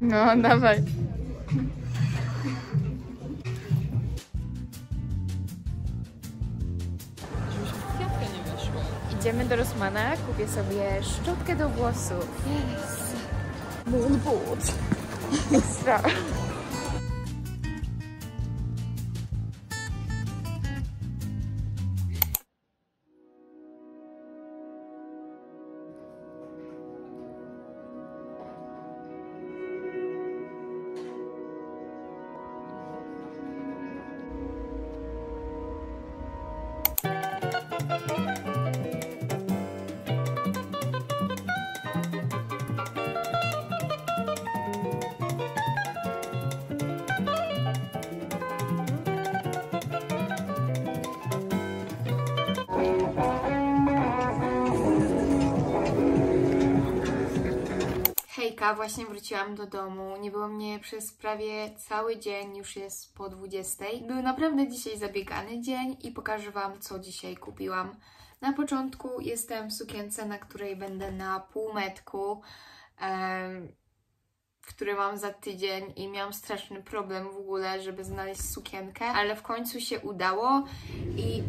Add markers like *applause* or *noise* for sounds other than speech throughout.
No, dawaj. Idziemy do Rosmana, kupię sobie szczotkę do włosów. Yes. Moonboard. *laughs* Ekstra. Właśnie wróciłam do domu. Nie było mnie przez prawie cały dzień, już jest po 20. Był naprawdę dzisiaj zabiegany dzień i pokażę Wam, co dzisiaj kupiłam. Na początku jestem w sukience, na której będę na półmetku, em, który mam za tydzień i miałam straszny problem w ogóle, żeby znaleźć sukienkę, ale w końcu się udało i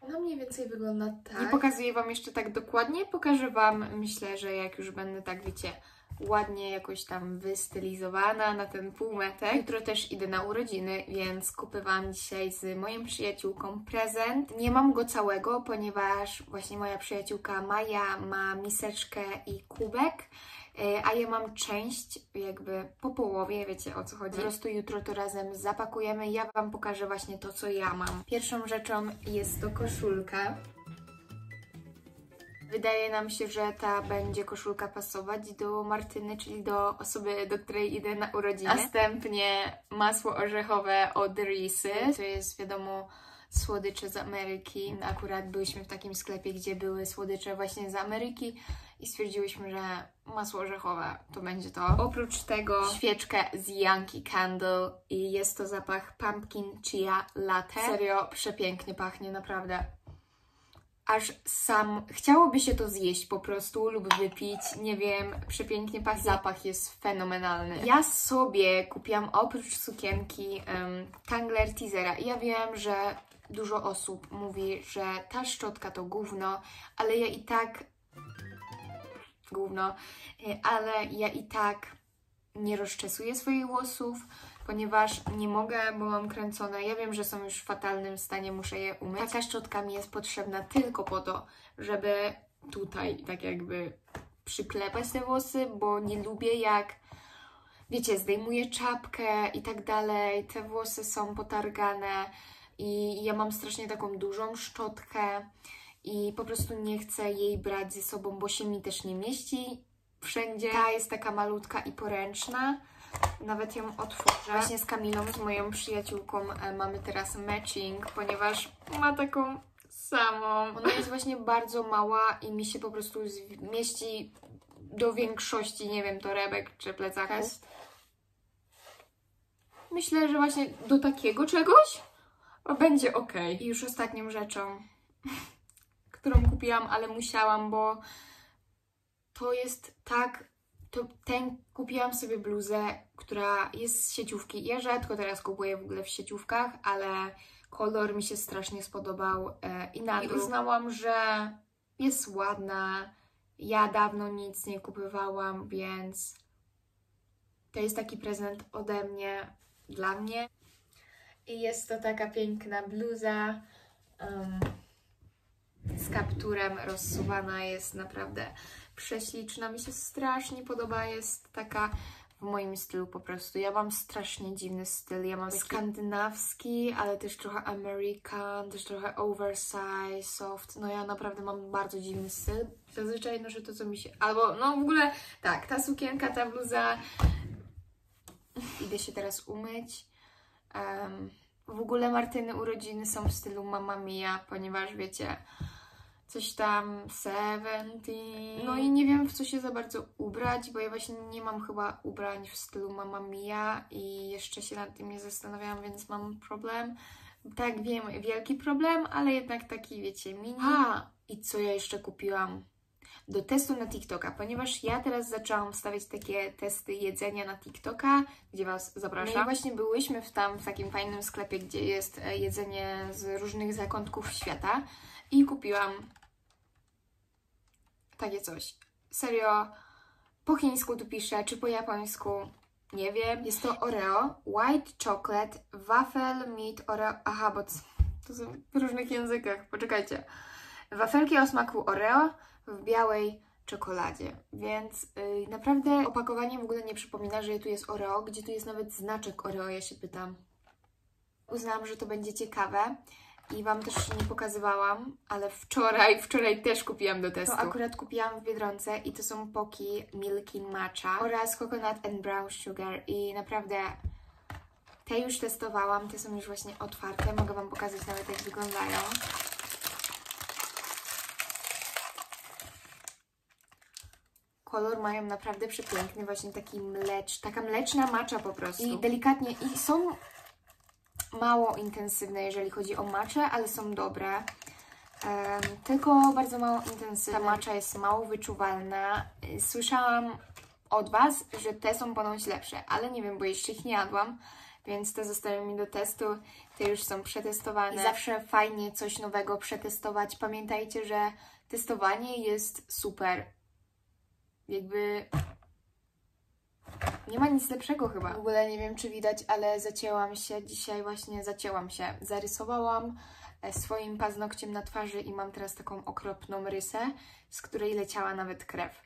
ona mniej więcej wygląda tak. Nie pokazuję Wam jeszcze tak dokładnie, pokażę Wam, myślę, że jak już będę tak, wiecie, ładnie jakoś tam wystylizowana na ten półmetek. Jutro też idę na urodziny, więc kupywałam dzisiaj z moją przyjaciółką prezent. Nie mam go całego, ponieważ właśnie moja przyjaciółka Maja ma miseczkę i kubek, e, a ja mam część jakby po połowie, wiecie o co chodzi. Po prostu jutro to razem zapakujemy. Ja Wam pokażę właśnie to, co ja mam. Pierwszą rzeczą jest to koszulka. Wydaje nam się, że ta będzie koszulka pasować do Martyny, czyli do osoby, do której idę na urodziny. Następnie masło orzechowe od Reese'y. To jest wiadomo słodycze z Ameryki. Akurat byliśmy w takim sklepie, gdzie były słodycze właśnie z Ameryki i stwierdziłyśmy, że masło orzechowe to będzie to. Oprócz tego świeczkę z Yankee Candle i jest to zapach pumpkin chia latte. Serio, przepięknie pachnie, naprawdę aż sam chciałoby się to zjeść po prostu lub wypić, nie wiem, przepięknie pachnie. Zapach jest fenomenalny. Ja sobie kupiłam oprócz sukienki um, Tangler Teasera ja wiem, że dużo osób mówi, że ta szczotka to gówno, ale ja i tak gówno, y, ale ja i tak nie rozczesuję swoich włosów, ponieważ nie mogę, bo mam kręcone. Ja wiem, że są już w fatalnym stanie, muszę je umyć. Taka szczotka mi jest potrzebna tylko po to, żeby tutaj tak jakby przyklepać te włosy, bo nie lubię jak wiecie, zdejmuję czapkę i tak dalej, te włosy są potargane i ja mam strasznie taką dużą szczotkę i po prostu nie chcę jej brać ze sobą, bo się mi też nie mieści wszędzie. Ta jest taka malutka i poręczna. Nawet ją otworzę. Właśnie z Kamilą, z moją przyjaciółką e, mamy teraz matching, ponieważ ma taką samą. Ona jest właśnie bardzo mała i mi się po prostu mieści do większości, nie wiem, torebek czy plecaków. myślę, że właśnie do takiego czegoś będzie ok. I już ostatnią rzeczą, *laughs* którą kupiłam, ale musiałam, bo to jest tak. To ten kupiłam sobie bluzę, która jest z sieciówki. Ja rzadko teraz kupuję w ogóle w sieciówkach, ale kolor mi się strasznie spodobał e, i na I uznałam, że jest ładna. Ja dawno nic nie kupowałam, więc to jest taki prezent ode mnie dla mnie. I jest to taka piękna bluza um, z kapturem rozsuwana. Jest naprawdę prześliczna. Mi się strasznie podoba. Jest taka w moim stylu po prostu. Ja mam strasznie dziwny styl. Ja mam taki skandynawski, ale też trochę American, też trochę oversize, soft. No ja naprawdę mam bardzo dziwny styl. Zazwyczaj noszę to, co mi się... Albo, no w ogóle, tak, ta sukienka, ta bluza... Idę się teraz umyć. Um, w ogóle Martyny urodziny są w stylu Mamma Mia, ponieważ wiecie, coś tam Seventeen. No i nie wiem w co się za bardzo ubrać, bo ja właśnie nie mam chyba ubrań w stylu Mamma Mia i jeszcze się nad tym nie zastanawiałam, więc mam problem. Tak, wiem, wielki problem, ale jednak taki, wiecie, mini. A, i co ja jeszcze kupiłam? do testu na TikToka, ponieważ ja teraz zaczęłam stawiać takie testy jedzenia na TikToka, gdzie Was zapraszam. No i właśnie byłyśmy w tam w takim fajnym sklepie, gdzie jest e, jedzenie z różnych zakątków świata i kupiłam takie coś. Serio, po chińsku tu piszę, czy po japońsku, nie wiem. Jest to Oreo, White Chocolate, Waffle Meat Oreo, aha, bo to są w różnych językach, poczekajcie. Wafelki o smaku Oreo, w białej czekoladzie. Więc yy, naprawdę opakowanie w ogóle nie przypomina, że tu jest Oreo, gdzie tu jest nawet znaczek Oreo, ja się pytam. Uznałam, że to będzie ciekawe i Wam też nie pokazywałam, ale wczoraj, wczoraj też kupiłam do testu. To akurat kupiłam w Biedronce i to są poki Milky Matcha oraz Coconut and Brown Sugar i naprawdę te już testowałam, te są już właśnie otwarte, mogę Wam pokazać nawet jak wyglądają. kolor mają naprawdę przepiękny, właśnie taki mlecz, taka mleczna macza po prostu. I delikatnie, i są mało intensywne, jeżeli chodzi o macze, ale są dobre. Um, tylko bardzo mało intensywne. Ta macza jest mało wyczuwalna. Słyszałam od Was, że te są ponoć lepsze, ale nie wiem, bo jeszcze ich nie jadłam, więc te zostały mi do testu. Te już są przetestowane. I zawsze fajnie coś nowego przetestować. Pamiętajcie, że testowanie jest super jakby nie ma nic lepszego chyba. W ogóle nie wiem, czy widać, ale zacięłam się dzisiaj właśnie, zacięłam się. Zarysowałam e, swoim paznokciem na twarzy i mam teraz taką okropną rysę, z której leciała nawet krew.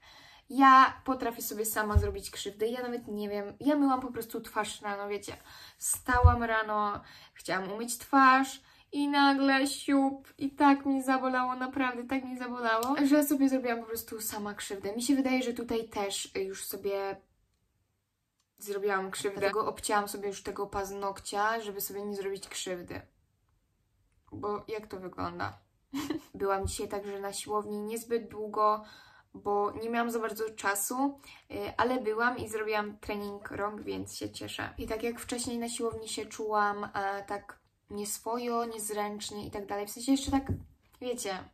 Ja potrafię sobie sama zrobić krzywdę, ja nawet nie wiem, ja myłam po prostu twarz rano, wiecie. Stałam rano, chciałam umyć twarz, i nagle siup i tak mi zabolało, naprawdę tak mi zabolało, że sobie zrobiłam po prostu sama krzywdę. Mi się wydaje, że tutaj też już sobie zrobiłam krzywdę. Dlatego obcięłam sobie już tego paznokcia, żeby sobie nie zrobić krzywdy. Bo jak to wygląda? *laughs* Byłam dzisiaj także na siłowni niezbyt długo, bo nie miałam za bardzo czasu, y, ale byłam i zrobiłam trening rąk, więc się cieszę. I tak jak wcześniej na siłowni się czułam, tak nieswojo, niezręcznie i tak dalej. W sensie jeszcze tak, wiecie,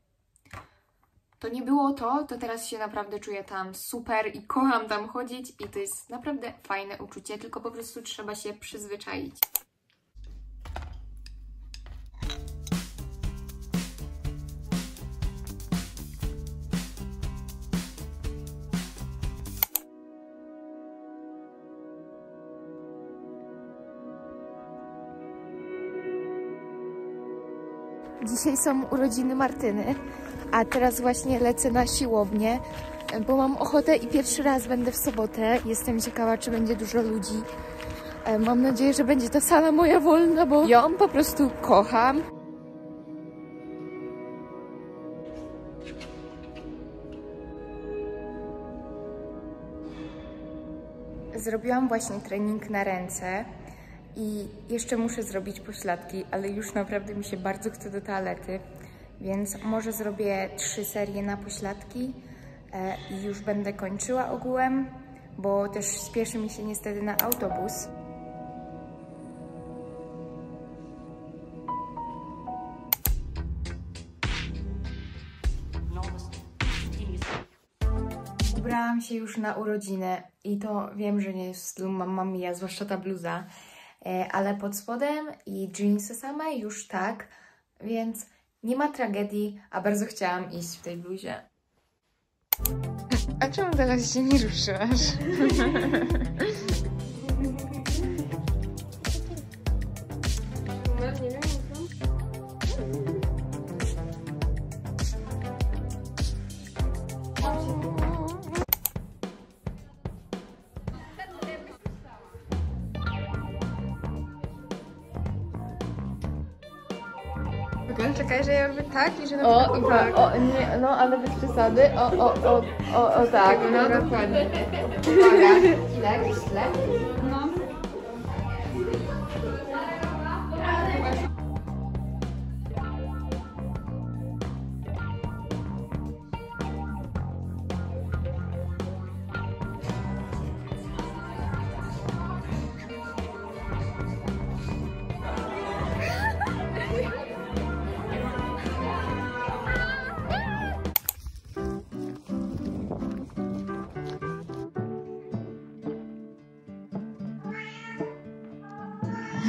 to nie było to, to teraz się naprawdę czuję tam super i kocham tam chodzić i to jest naprawdę fajne uczucie, tylko po prostu trzeba się przyzwyczaić. Dzisiaj są urodziny Martyny, a teraz właśnie lecę na siłownię, bo mam ochotę i pierwszy raz będę w sobotę. Jestem ciekawa, czy będzie dużo ludzi. E, mam nadzieję, że będzie ta sala moja wolna, bo ją po prostu kocham. Zrobiłam właśnie trening na ręce. I jeszcze muszę zrobić pośladki, ale już naprawdę mi się bardzo chce do toalety, więc może zrobię trzy serie na pośladki e, i już będę kończyła ogółem, bo też spieszy mi się niestety na autobus. ubrałam się już na urodziny i to wiem, że nie jest w stylu mamma mia, zwłaszcza ta bluza, e, ale pod spodem i jeansy same już tak, więc nie ma tragedii, a bardzo chciałam iść w tej bluzie. A czemu teraz się nie ruszyłaś? Nie *laughs* Czekaj, że ja robię tak i że na O, tak. o, nie, no ale bez przesady, o, o, o, o, o tak, no dokładnie. *laughs* Uwaga, chwilę, chwilę.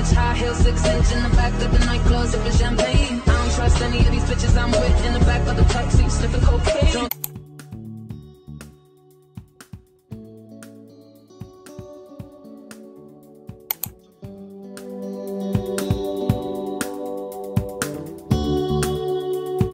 bitch, high heel, six inch in the back of the nightclub, sipping champagne. I don't trust any of these bitches I'm with in the back of the taxi, sniffing cocaine.